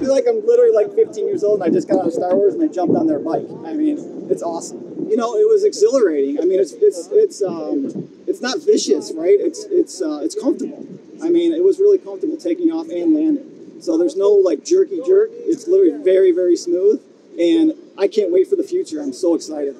feel like I'm literally like 15 years old and I just got out of Star Wars and I jumped on their bike. I mean, it's awesome. You know, it was exhilarating. I mean, it's it's it's um, it's not vicious, right? It's it's uh, it's comfortable. I mean, it was really comfortable taking off and landing. So there's no like jerky jerk. It's literally very very smooth, and I can't wait for the future. I'm so excited.